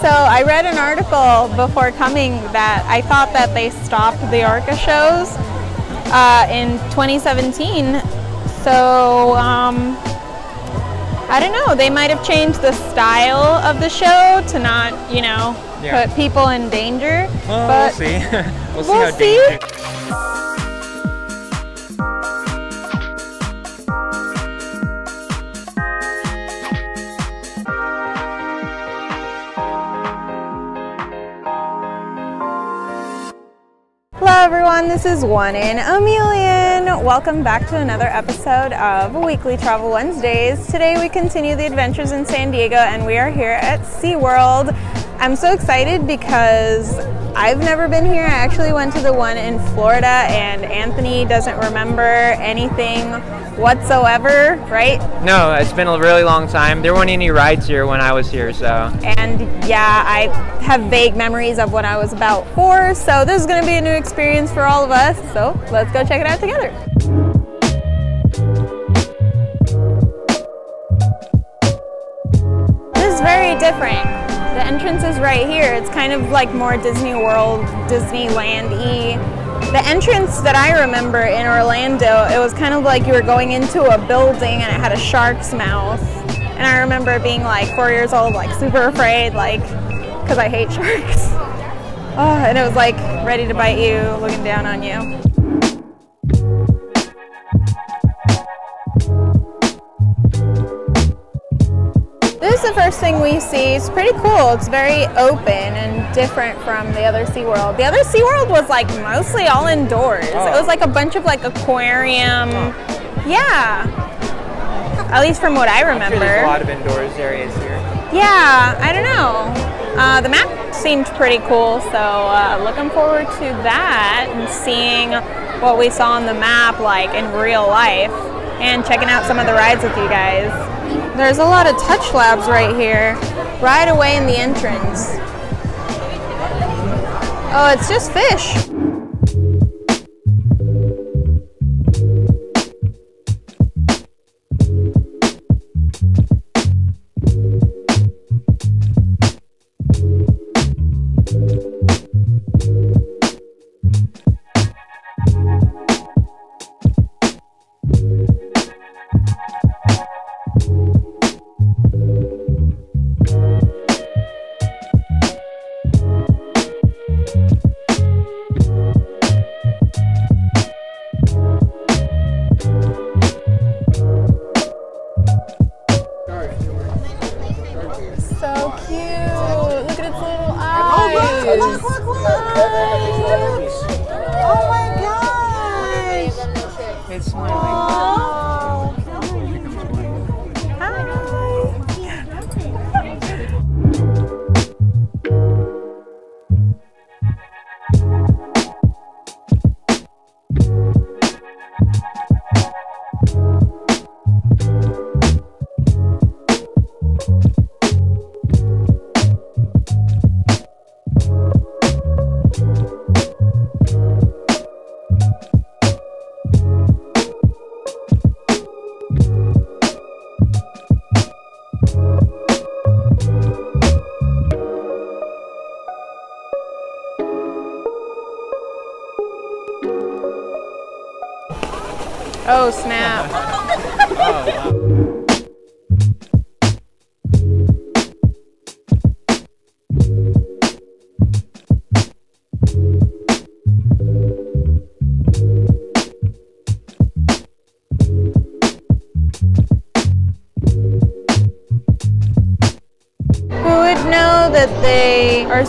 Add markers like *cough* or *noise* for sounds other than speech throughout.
So I read an article before coming that I thought that they stopped the Orca shows uh, in 2017. So um, I don't know. They might have changed the style of the show to not, you know, yeah. put people in danger. Well, but *laughs* we'll see. we'll see we'll see. Everyone, this is One in Amelian. Welcome back to another episode of Weekly Travel Wednesdays. Today we continue the adventures in San Diego and we are here at SeaWorld. I'm so excited because I've never been here. I actually went to the one in Florida and Anthony doesn't remember anything whatsoever, right? No, it's been a really long time. There weren't any rides here when I was here, so. And yeah, I have vague memories of when I was about four, so this is gonna be a new experience for all of us. So let's go check it out together. This is very different. The entrance is right here. It's kind of like more Disney World, Disneyland-y. The entrance that I remember in Orlando, it was kind of like you were going into a building and it had a shark's mouth. And I remember being like four years old, like super afraid, like, because I hate sharks. Oh, *laughs* and it was like ready to bite you, looking down on you. First thing we see. It's pretty cool. It's very open and different from the other SeaWorld. The other SeaWorld was like mostly all indoors. Oh. It was like a bunch of like aquarium. Oh. Yeah. At least from what I remember. Sure there's a lot of indoors areas here. Yeah, I don't know. Uh, the map seemed pretty cool, so uh, looking forward to that and seeing what we saw on the map like in real life and checking out some of the rides with you guys. There's a lot of touch labs right here, right away in the entrance. Oh, it's just fish. Oh,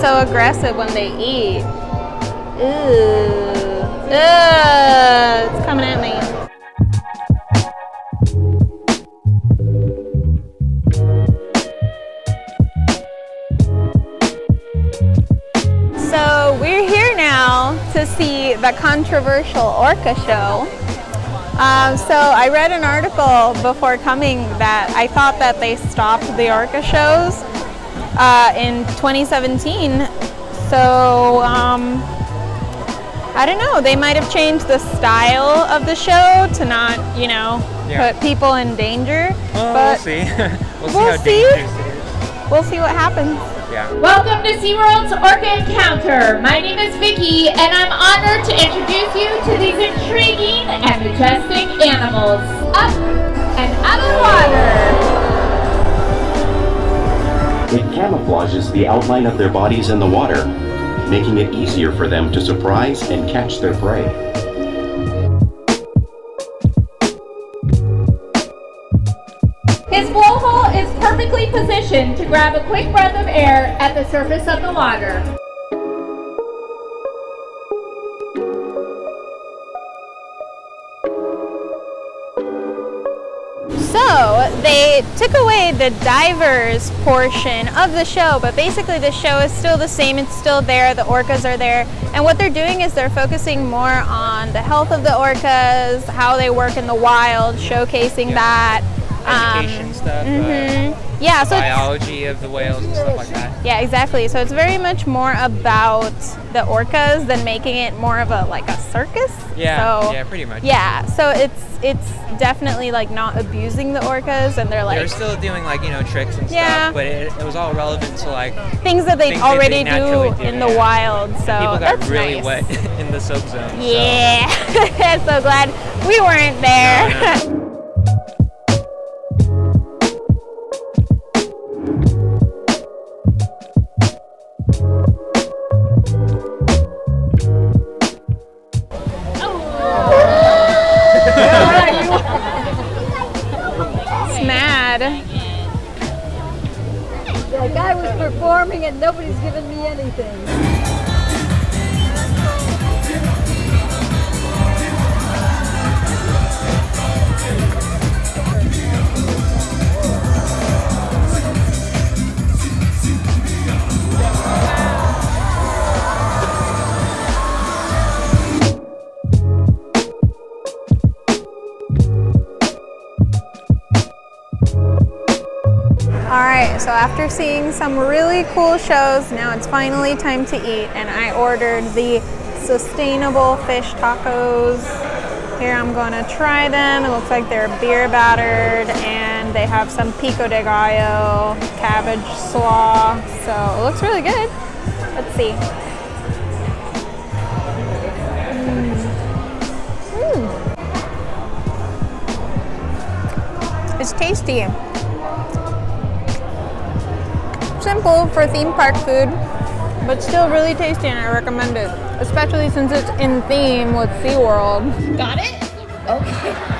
so aggressive when they eat. Ooh. It's coming at me. So we're here now to see the controversial orca show. Um, so I read an article before coming that I thought that they stopped the orca shows uh, in 2017. So um, I don't know. They might have changed the style of the show to not, you know, yeah. put people in danger. Well, but *laughs* we'll see. we'll see we'll see. We'll see what happens. Yeah. Welcome to SeaWorld's Orca Encounter. My name is Vicki, and I'm honored to introduce you to these intriguing and majestic animals. It camouflages the outline of their bodies in the water, making it easier for them to surprise and catch their prey. His blowhole is perfectly positioned to grab a quick breath of air at the surface of the water. They took away the divers portion of the show, but basically the show is still the same. It's still there. The orcas are there. And what they're doing is they're focusing more on the health of the orcas, how they work in the wild, showcasing that. Education Um, stuff. mhm. Uh, Yeah, so it's- biology of the whales and stuff like that. yeah, exactly. So it's very much more about the orcas than making it more of a like a circus. Yeah. So, yeah, pretty much. Yeah, so it's it's definitely like not abusing the orcas, and they're like they're still doing like you know tricks and Yeah. stuff, but it, it was all relevant to like things that they that already they do do, in the yeah. wild. So people got really nice. wet *laughs* in the soak zone. Yeah, *laughs* so glad we weren't there. No, it's *laughs* and nobody's giving me anything. After seeing some really cool shows, now it's finally time to eat, and I ordered the sustainable fish tacos. Here I'm gonna try them. It looks like they're beer battered, and they have some pico de gallo, cabbage slaw. So it looks really good. Let's see. Mm. Mm. It's tasty simple for theme park food, but still really tasty and I recommend it. Especially since it's in theme with SeaWorld. Got it? Okay.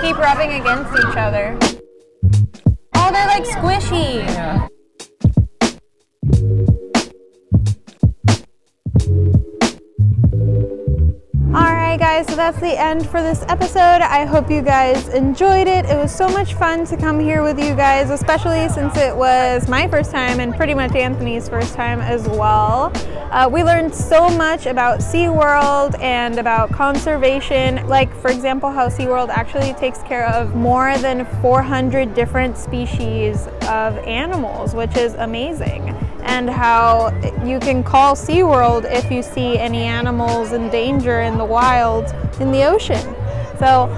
Keep rubbing against each other. Oh, they're like squishy. Alright that's the end for this episode. I hope you guys enjoyed it. It was so much fun to come here with you guys, especially since it was my first time and pretty much Anthony's first time as well. Uh, we learned so much about SeaWorld and about conservation, like for example how SeaWorld actually takes care of more than 400 different species of animals, which is amazing. And how you can call SeaWorld if you see any animals in danger in the wild in the ocean. So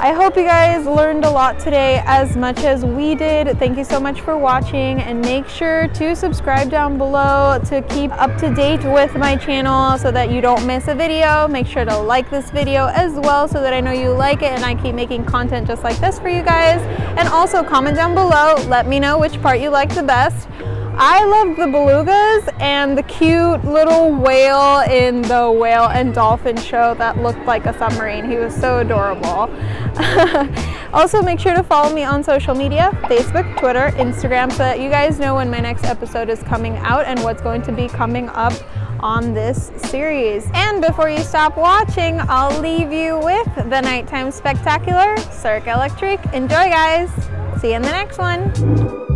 I hope you guys learned a lot today as much as we did. Thank you so much for watching and make sure to subscribe down below to keep up to date with my channel so that you don't miss a video. Make sure to like this video as well so that I know you like it and I keep making content just like this for you guys. And also comment down below, let me know which part you like the best. I loved the belugas and the cute little whale in the whale and dolphin show that looked like a submarine. He was so adorable. *laughs* also make sure to follow me on social media, Facebook, Twitter, Instagram, so that you guys know when my next episode is coming out and what's going to be coming up on this series. And before you stop watching, I'll leave you with the Nighttime Spectacular Cirque Electrique. Enjoy guys! See you in the next one.